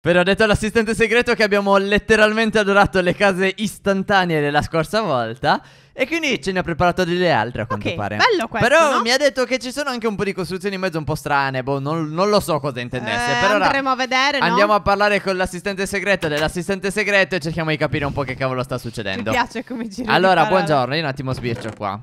Però ho detto all'assistente segreto che abbiamo letteralmente adorato le case istantanee della scorsa volta. E quindi ce ne ha preparato delle altre a quanto Ok, pare. bello questo, Però no? mi ha detto che ci sono anche un po' di costruzioni in mezzo un po' strane. Boh, non, non lo so cosa intendesse. Eh, per ora andremo a vedere, no? andiamo a parlare con l'assistente segreto dell'assistente segreto e cerchiamo di capire un po' che cavolo sta Mi succedendo. piace come giro di Allora, parole. buongiorno, io un attimo sbircio qua.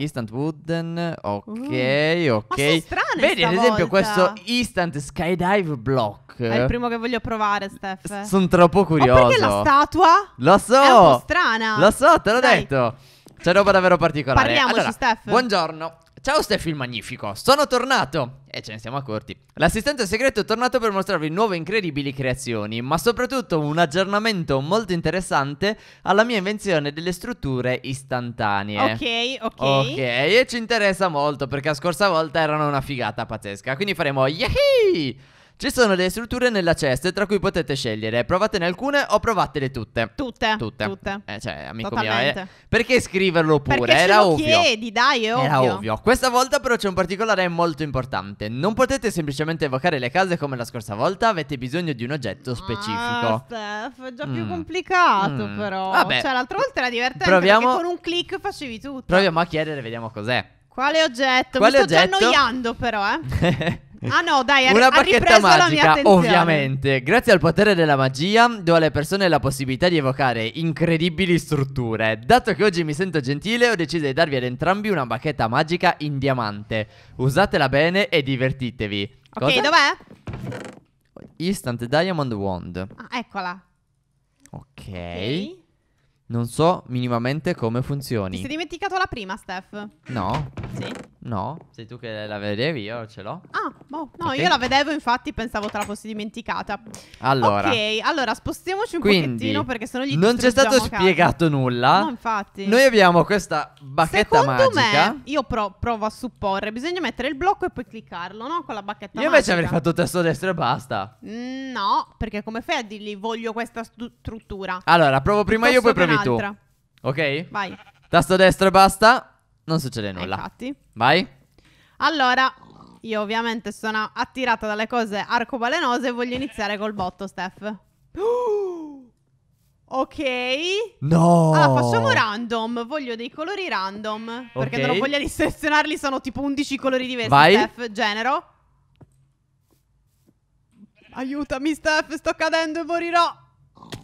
Instant Wooden, ok, Uh, ok. ma sono strane Vedi, ad esempio, questo Instant Skydive Block. È il primo che voglio provare, Steph. Sono troppo curioso. perché la statua Lo so. è un po' strana. Lo so, te l'ho Dai. detto. C'è roba davvero particolare. Parliamoci, allora, Steph. Buongiorno. Ciao Steph il magnifico, sono tornato e ce ne siamo accorti. L'assistente segreto è tornato per mostrarvi nuove incredibili creazioni, ma soprattutto un aggiornamento molto interessante alla mia invenzione delle strutture istantanee. Ok, ok. Ok, e ci interessa molto perché la scorsa volta erano una figata pazzesca. Quindi faremo Yahoo! Ci sono delle strutture nella cesta tra cui potete scegliere. Provatene alcune o provatele tutte. Tutte. Tutte. Eh, cioè, amico mio, Totalmente. eh, perché scriverlo pure? Perché Era lo ovvio. chiedi, dai, è ovvio. Era ovvio. Questa volta però c'è un particolare molto importante. Non potete semplicemente evocare le case come la scorsa volta, avete bisogno di un oggetto specifico. Ah, Steph, è già più Mm. complicato Mm. però. Vabbè. Cioè, l'altra volta era divertente Proviamo- perché con un click facevi tutto. Proviamo a chiedere, vediamo cos'è. Quale oggetto? Quale Mi sto oggetto? già annoiando però, eh. Ah no, dai, ha, Una bacchetta magica, ovviamente. Grazie al potere della magia, do alle persone la possibilità di evocare incredibili strutture. Dato che oggi mi sento gentile, ho deciso di darvi ad entrambi una bacchetta magica in diamante. Usatela bene e divertitevi. Ok, Cosa? dov'è? Instant Diamond Wand. Ah, eccola. Ok. Ok. Non so minimamente come Ti funzioni. sei dimenticato la prima, Steph? No, Sì. no. Sei tu che la vedevi, io ce l'ho. Ah, boh, no, Ok. io la vedevo, infatti pensavo te la fossi dimenticata. Allora, Ok, allora spostiamoci un quindi pochettino perché sennò gli non c'è stato spiegato nulla. No, infatti. Noi abbiamo questa bacchetta Secondo magica. me, io pro- provo a supporre, bisogna mettere il blocco e poi cliccarlo, no? Con la bacchetta Io invece magica. avrei fatto testo destro e basta. Mm, no, perché come fai a dirgli voglio questa struttura? Allora, provo prima io, poi Piuttosto provi che tu. un'altra. Ok? Vai. Tasto destro e basta. Non succede nulla. infatti. Vai. Allora, io ovviamente sono attirata dalle cose arcobalenose e voglio iniziare col botto, Steph. Ok. No. Allora, facciamo random. Voglio dei colori random. Perché Ok. non ho voglia di selezionarli, sono tipo 11 colori diversi. Vai. Steph, genero. Aiutami, Steph, sto cadendo e morirò.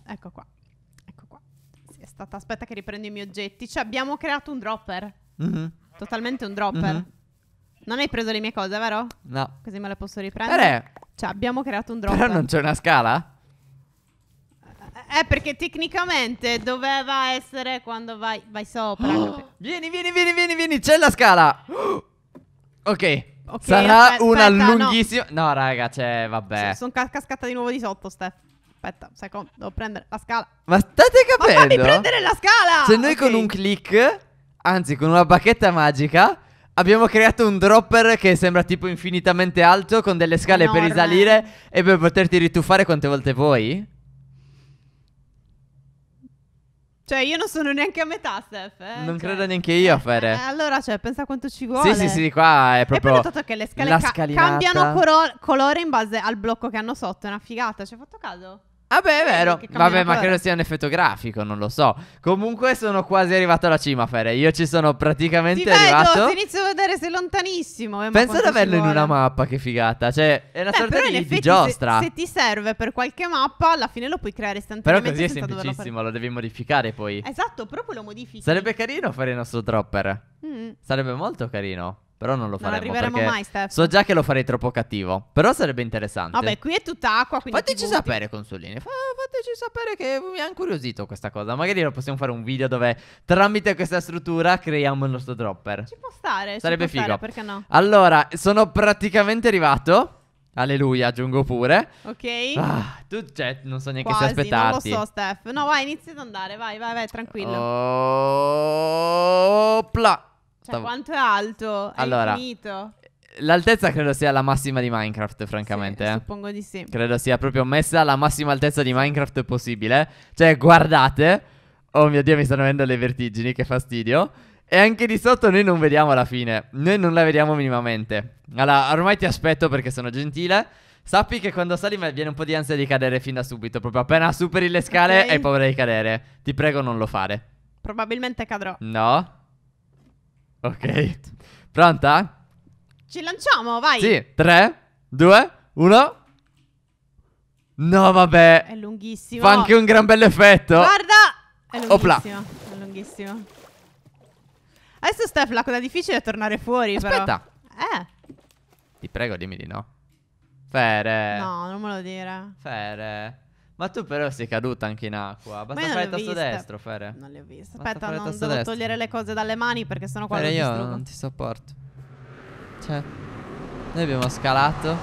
Ecco qua. Ecco qua. Sì, è stata. Aspetta, che riprendo i miei oggetti. Cioè, abbiamo creato un dropper. Mhm. Totalmente un dropper. Mhm. Non hai preso le mie cose, vero? No. Così me le posso riprendere. Però, Cioè, abbiamo creato un dropper. però non c'è una scala? Eh, perché tecnicamente doveva essere quando vai, vai sopra. Vieni, vieni, vieni, vieni, vieni. C'è la scala. Ok. Ok, Sarà aspetta, una aspetta, no. lunghissima. No. raga, c'è. Vabbè. Sono cascata di nuovo di sotto, Steph. Aspetta, un secondo, devo prendere la scala. Ma state Ma fammi capendo? prendere la scala! Se noi Ok. con un click, anzi con una bacchetta magica, abbiamo creato un dropper che sembra tipo infinitamente alto con delle scale per Enorme. risalire e per poterti rituffare quante volte vuoi? Cioè, io non sono neanche a metà, Steph. eh, non cioè- credo neanche io a Eh, fare. allora, cioè, pensa quanto ci vuole. Sì, sì, sì, qua è E poi ho proprio notato che le scale ca- cambiano coro- colore in base al blocco che hanno sotto. È una figata. Ci hai fatto caso? Vabbè, è vero. Vabbè, ma credo sia un effetto grafico, non lo so. Comunque sono quasi arrivato alla cima, Fere. Io ci sono praticamente Ti vedo, arrivato. ti inizio a vedere, sei lontanissimo. eh, Pensa ad averlo in una mappa, che figata. Cioè, è una Beh, sorta però di, di giostra. Se, se ti serve per qualche mappa, alla fine lo puoi creare Però istantaneamente così è semplicissimo, lo devi modificare poi. Esatto, però poi lo modifichi. Sarebbe carino fare il nostro dropper. Mm. Sarebbe molto carino. Però non lo Non faremo arriveremo perché mai, Steph. so già che lo farei troppo cattivo. Però sarebbe interessante. Vabbè, qui è tutta acqua, Fateci sapere, consolini. Fa- fateci sapere che mi ha incuriosito questa cosa. Magari lo possiamo fare un video dove tramite questa struttura creiamo il nostro dropper. Ci può stare, Sarebbe può stare, figo. perché no? Allora, sono praticamente arrivato. Alleluia, aggiungo pure. Ok? Ah, tu, cioè, non so neanche Quasi, se aspettarti. non lo so, Steph. No, vai, inizia ad andare, vai, vai, vai, tranquillo. Opla. Cioè, Stavo- quanto è alto? È Allora, infinito. L'altezza credo sia la massima di Minecraft, francamente. Sì, eh. suppongo di sì. Credo sia proprio messa alla massima altezza di Minecraft possibile. Cioè, guardate. Oh mio dio, mi stanno venendo le vertigini, che fastidio. E anche di sotto noi non vediamo la fine. Noi non la vediamo minimamente. Allora, ormai ti aspetto perché sono gentile. Sappi che quando sali mi viene un po' di ansia di cadere fin da subito. Proprio appena superi le scale Ok. hai paura di cadere. Ti prego, non lo fare. Probabilmente cadrò. No. Ok. Pronta? Ci lanciamo, vai. Sì. 3, 2, 1. No, vabbè. È lunghissimo. Fa anche un gran bell'effetto. Guarda! È Opla. lunghissimo. È lunghissimo. Adesso Steph, la cosa difficile è tornare fuori, però. Aspetta. Eh. Ti prego, dimmi di no. Fere. No, non me lo dire. Fere. Ma tu però sei caduta anche in acqua. Basta fare il tasto viste. destro, Fere. Non le ho viste. Aspetta, non devo destro. togliere le cose dalle mani perché sennò qua Fere, io distruggo. non ti sopporto. Cioè, noi abbiamo scalato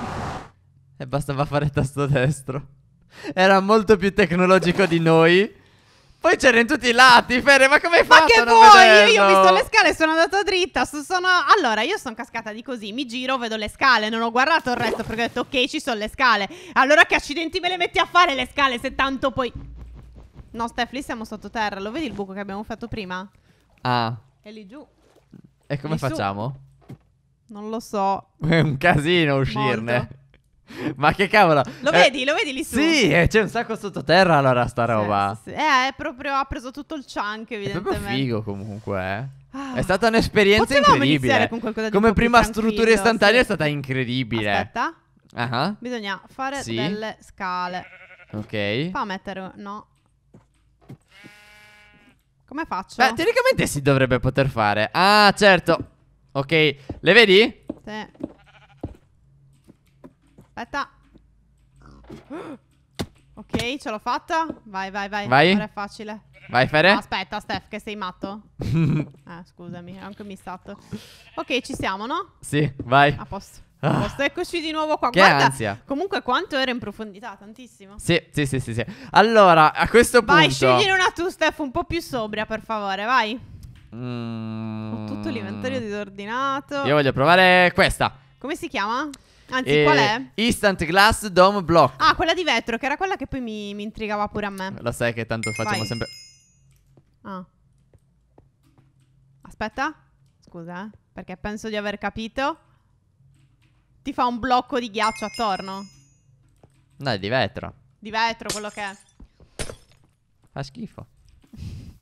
e bastava fare il tasto destro. Era molto più tecnologico di noi. Poi c'era in tutti i lati, Fere, ma come hai Ma fatto che a non vuoi? Io, ho visto le scale sono andata dritta. so- sono... Allora, io sono cascata di così. Mi giro, vedo le scale. Non ho guardato il resto perché ho detto, ok, ci sono le scale. Allora, che accidenti me le metti a fare le scale se tanto poi. No, Steph, lì siamo sottoterra. Lo vedi il buco che abbiamo fatto prima? Ah, È lì giù. e come Lì su. facciamo? Non lo so. È un casino uscirne. Molto. Ma che cavolo? Lo Eh, vedi? Lo vedi lì su? Sì, eh, c'è un sacco sottoterra allora sta Sì, roba. sì, sì. Eh, è proprio ha preso tutto il chunk, È evidentemente. proprio figo comunque, eh. Ah. È stata un'esperienza Potevamo incredibile. Come prima struttura istantanea è stata incredibile. Aspetta, Ah, bisogna fare delle scale. Ok. Fa mettere. No. Come faccio? Beh, teoricamente si dovrebbe poter fare. Ah, certo. Ok, le vedi? Sì. Aspetta. Ok, ce l'ho fatta. Vai, vai, vai. Vai. Ora è facile. Vai, Fere. No, aspetta, Steph, che sei matto. Eh, scusami, anche missato. Ok, ci siamo, no? sì, vai. A posto. Ah. A posto. Eccoci di nuovo qua. Che Guarda, ansia. comunque quanto era in profondità, tantissimo. Sì, sì, sì, sì, sì. Allora, a questo Vai, punto scegliene una tu, Steph, un po' più sobria, per favore, vai. Mm, Ho tutto l'inventario disordinato. Io voglio provare questa. Come si chiama? Anzi, Eh, qual è? Instant Glass Dome Block. Ah, quella di vetro, che era quella che poi mi, mi intrigava pure a me. Lo sai che tanto facciamo Vai. sempre. Ah. Aspetta. Scusa, eh, perché penso di aver capito. Ti fa un blocco di ghiaccio attorno. No, è di vetro. Di vetro, quello che è. Fa schifo.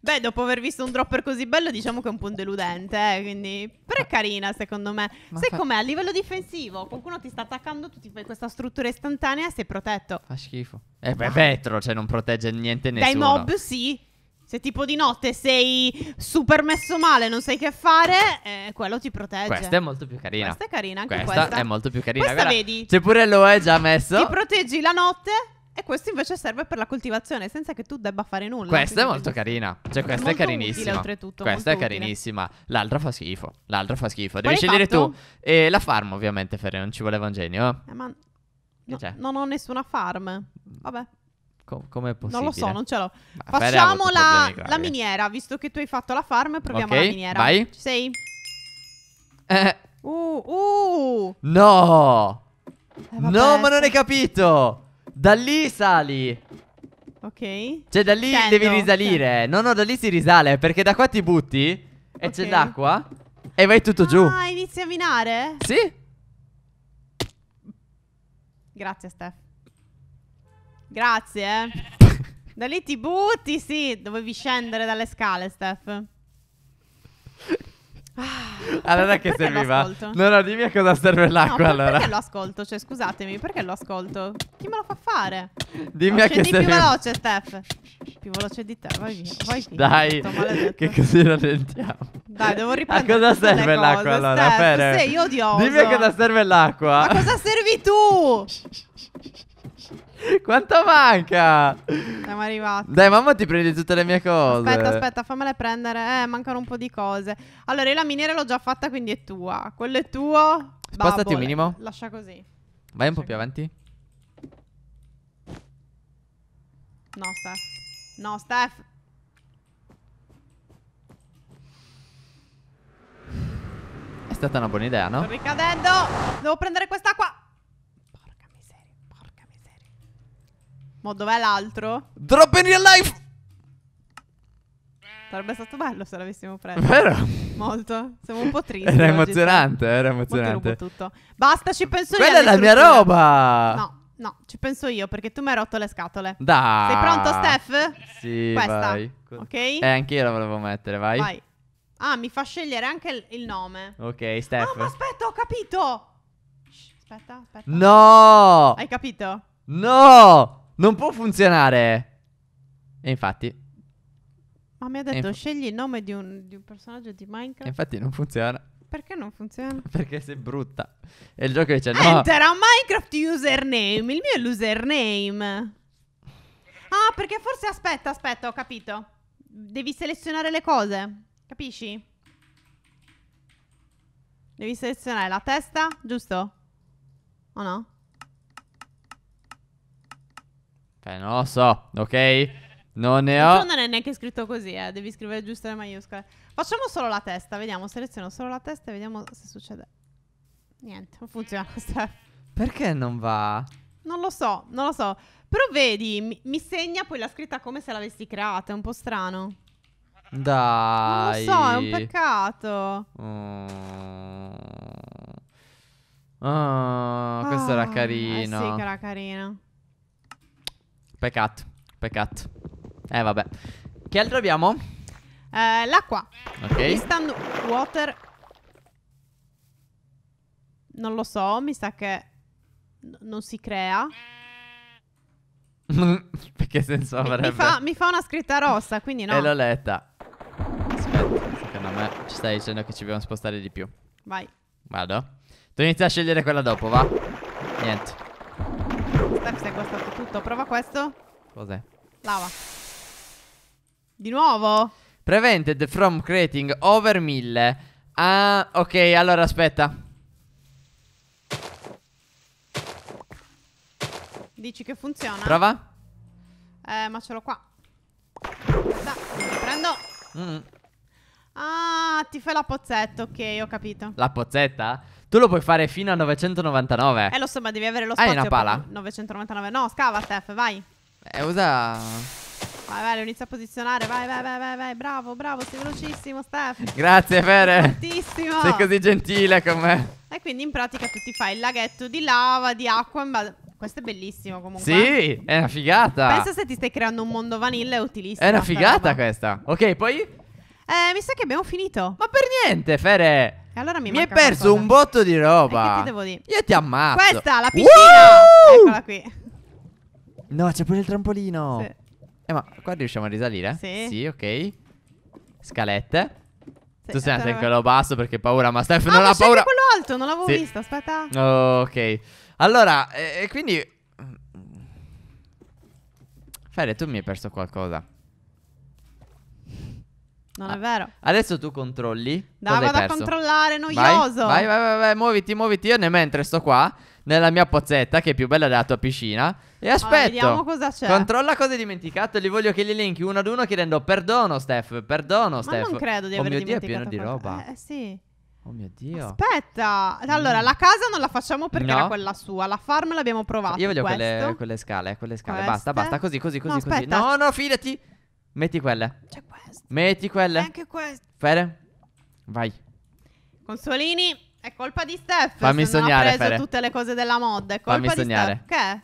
Beh, dopo aver visto un dropper così bello, diciamo che è un po' deludente, eh, quindi... È carina, secondo me. Ma Sai fa- com'è? A livello difensivo, qualcuno ti sta attaccando, tu ti fai questa struttura istantanea e sei protetto. Fa schifo. Eh, beh, vetro, cioè non protegge niente nessuno. Dai mob, sì. Se tipo di notte sei super messo male, non sai che fare, eh, quello ti protegge. Questa è molto più carina. Questa è carina, anche Questa, questa. è molto più carina. Questa Guarda, vedi? C'è pure l'OE già messo. Ti proteggi la notte e questo invece serve per la coltivazione, senza che tu debba fare nulla. Questa è molto carina. Cioè, questa è, molto carinissima. utile, Questa è utile. carinissima. L'altra fa schifo. L'altra fa schifo. Devi scegliere fatto? tu. E la farm, ovviamente, Fere. Non ci voleva un genio. eh. Ma no, non ho nessuna farm. Vabbè, Co- Com'è possibile? non lo so, non ce l'ho. Ma Facciamo la, la miniera, visto che tu hai fatto la farm, proviamo Ok, la miniera. vai. Ci sei? Eh, Uh, uh. no! Eh, vabbè, no, ma non hai capito! Da lì sali! Ok. Cioè, da lì Scendo, devi risalire. No, no, da lì si risale. Perché da qua ti butti e c'è Ok. l'acqua e vai tutto giù. Ah, inizi a minare? Sì? Grazie, Steph. Grazie, eh. Da lì ti butti, sì. Dovevi scendere dalle scale, Steph. Allora che serviva? No, no, dimmi a cosa serve No, l'acqua per- allora. perché lo ascolto? Cioè, scusatemi, perché lo ascolto? Chi me lo fa fare? Dimmi Oh, a che scendi più serve. veloce, Steph. Più veloce di te, vai via, vai via. Dai, che così rallentiamo. Dai, devo A riprendere cosa tutte le serve l'acqua allora? Steph, Fere? sei odioso. Dimmi a cosa serve l'acqua. Ma cosa servi tu? Quanto manca? Siamo arrivati. Dai, mamma ti prendi tutte le mie cose. Aspetta, aspetta, fammele prendere. Eh, mancano un po' di cose. Allora, io la miniera l'ho già fatta, quindi è tua. Quello è tuo. Spostati Babbo, un minimo. Lascia così. Vai un po' più avanti. No, Steph. No, Steph. È stata una buona idea, Sto no? ricadendo. Devo prendere quest'acqua. Mo' dov'è l'altro? Drop in real life! Sarebbe stato bello se l'avessimo preso. Vero? Molto. Siamo un po' tristi. Era oggi, emozionante, era emozionante. tutto. Basta, ci penso Quella io. è la mia roba! No, no, ci penso io perché tu mi hai rotto le scatole. Dai. Sei pronto, Steph? Sì, Questa. vai. Ok? Eh, anch'io la volevo mettere, vai. Vai. Ah, mi fa scegliere anche il, nome. Ok, Steph. Ah, ma aspetta, ho capito. Shh, aspetta, aspetta. No! Hai capito? No! Non può funzionare. E infatti, Ma mi ha detto inf- scegli il nome di un, di un personaggio di e Minecraft. infatti non funziona. Perché non funziona? Perché sei brutta. E il gioco dice no. Enter a Minecraft username. Il mio è l'username. Ah, perché forse aspetta, aspetta, ho capito. Devi selezionare le cose. Capisci? Devi selezionare la testa, giusto? O no? Eh, non lo so, ok? Non ne ho. non è neanche scritto così, eh. Devi scrivere giusto le maiuscole. Facciamo solo la testa, vediamo. Seleziono solo la testa e vediamo se succede. Niente, non funziona. Steph. Perché non va? Non lo so, non lo so. Però vedi, mi, mi segna poi la scritta come se l'avessi creata. È un po' strano. Dai. Non lo so, è un peccato. Mm. Ah, questo era Ah, carino. Eh sì, che era carino. Peccato, peccato. Eh, vabbè. Che altro abbiamo? Eh, l'acqua. Ok. Instant water. Non lo so, mi sa che non si crea. Che senso avrebbe? Mi fa, mi fa una scritta rossa, quindi no. E l'ho letta. Aspetta, secondo me ci stai dicendo che ci dobbiamo spostare di più. Vai. Vado. Tu inizi a scegliere quella dopo, va? Niente. Steph si è guastato tutto. Prova questo. Cos'è? Lava. Di nuovo? Prevented from creating over 1000. Ah, ok, allora aspetta. Dici che funziona? Prova. Eh, ma ce l'ho qua. Lo prendo. Mm. Ah, ti fai la pozzetta, ok, ho capito. La pozzetta? Tu lo puoi fare fino a 999. Eh, lo so, ma devi avere lo Hai spazio. una pala? per 999. No, scava, Steph, vai. Eh, usa. Vai, vai, lo inizia a posizionare. Vai, vai, vai, vai, vai. Bravo, bravo, sei velocissimo, Steph. Grazie, Fere. Fortissimo. Sei così gentile con me. E quindi in pratica tu ti fai il laghetto di lava, di acqua. in base- Questo è bellissimo comunque. Sì, è una figata. Pensa se ti stai creando un mondo vanilla, è utilissimo. È una figata roba. questa. Ok, poi. Eh, mi sa che abbiamo finito. Ma per niente, Fere. E allora mi, Mi hai perso un botto di roba. che ti devo dire? Io ti ammazzo. Questa, la piscina. Woo! Eccola qui. No, c'è pure il trampolino. Sì. Eh, ma qua riusciamo a risalire? Sì. Sì, ok. Scalette. Sì, tu sei andato in quello basso perché paura, ma Steph Ah, non ma ha paura. anche quello alto, non l'avevo Sì. visto. Aspetta. Ok. Allora, eh, quindi. Fere, tu mi hai perso qualcosa. Non Ah. è vero. Adesso tu controlli. Dai, vado a controllare, Vai, noioso. vai, vai, vai, vai, muoviti, muoviti. Io nel mentre sto qua, nella mia pozzetta, che è più bella della tua piscina. E aspetto. vediamo cosa c'è. Controlla cosa hai dimenticato. Li voglio che li elenchi uno ad uno chiedendo perdono, Steph. Perdono, Ma Steph. non credo di oh aver mio dio, è dimenticato pieno di roba. Eh, sì. Oh mio dio. Aspetta. Allora, Mm. la casa non la facciamo perché No. era quella sua. La farm l'abbiamo provata. Io voglio quelle, quelle scale, quelle scale. Queste. Basta, basta. Così, così, così, No, così. No, no, fidati. Metti quelle. C'è questo. Metti E quelle. anche questo. Fere. Vai. Consolini, è colpa di Steph. Fammi se sognare, ha preso Fere. tutte le cose della mod. È colpa Fammi di sognare. Steph. Che?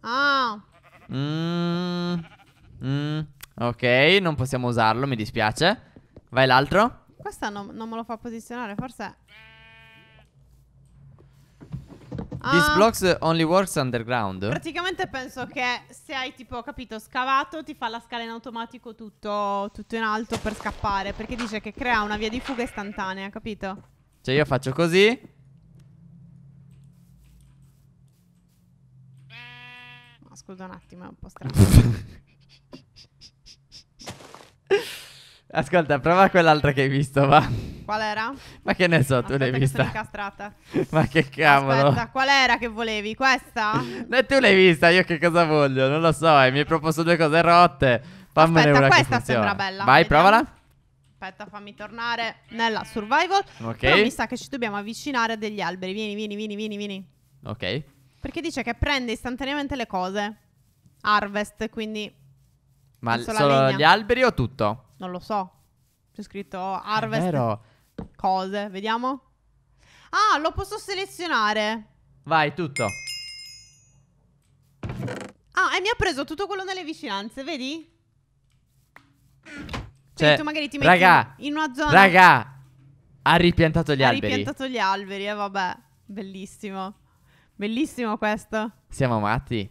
Ah, Mm, mm, ok, non possiamo usarlo, mi dispiace. Vai l'altro. questa non, non me lo fa posizionare. Forse. This Ah, blocks only works underground. Praticamente penso che se hai tipo, capito, scavato, ti fa la scala in automatico tutto, tutto in alto per scappare. Perché dice che crea una via di fuga istantanea, capito? Cioè io faccio così. No, scusa un attimo, è un po' strano. Ascolta, prova quell'altra che hai visto, va. Qual era? Ma che ne so, tu l'hai vista. incastrata. Ma che cavolo. Aspetta, qual era che volevi? Questa? E tu l'hai vista, io che cosa voglio? Non lo so, eh, mi hai proposto due cose rotte. Fammene Aspetta, una questa sembra bella. Vai, Vediamo. provala. Aspetta, fammi tornare nella survival. Ok. Però mi sa che ci dobbiamo avvicinare a degli alberi. Vieni, vieni, vieni, vieni, vieni. Ok. Perché dice che prende istantaneamente le cose. Harvest, quindi... Ma solo legna. gli alberi o tutto? Non lo so. C'è scritto È harvest vero. Cose. Vediamo. Ah, lo posso selezionare. Vai, tutto. Ah, e mi ha preso tutto quello nelle vicinanze, vedi? Cioè, Quindi tu magari ti metti raga, in una zona Raga, ha ripiantato gli ha alberi. ripiantato gli alberi, e vabbè. Bellissimo. Bellissimo questo. Siamo matti.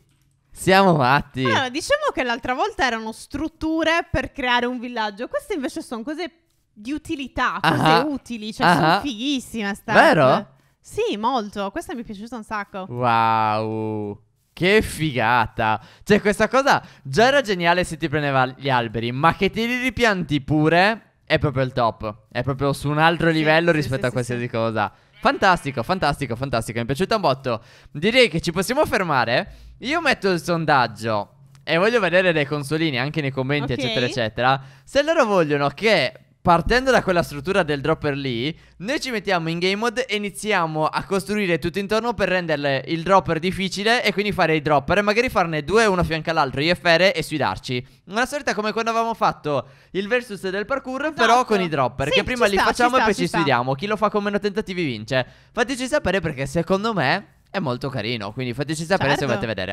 Siamo matti. Allora, diciamo che l'altra volta erano strutture per creare un villaggio. Queste invece sono cose di utilità, cose Ah. utili. Cioè, Ah. sono fighissime. Ste Vero? Sì, molto. Questa mi è piaciuta un sacco. Wow. Che figata. Cioè, questa cosa già era geniale se ti prendeva gli alberi, ma che ti li ripianti pure è proprio il top. È proprio su un altro Sì, livello sì, rispetto sì, a qualsiasi cosa. Fantastico, fantastico, fantastico. Mi è piaciuto un botto. Direi che ci possiamo fermare. Io metto il sondaggio e voglio vedere le consoline anche nei commenti, Ok. eccetera, eccetera. Se loro vogliono che. Partendo da quella struttura del dropper lì, noi ci mettiamo in game mode e iniziamo a costruire tutto intorno per renderle il dropper difficile e quindi fare i dropper e magari farne due uno a fianco all'altro, io e Fere, sfidarci. Una sorta come quando avevamo fatto il versus del parkour, però Esatto. con i dropper, Sì, che prima li sta, facciamo ci e sta, poi ci ci sta. sfidiamo. Chi lo fa con meno tentativi vince. Fateci sapere perché secondo me è molto carino, quindi fateci sapere se Certo. volete vedere.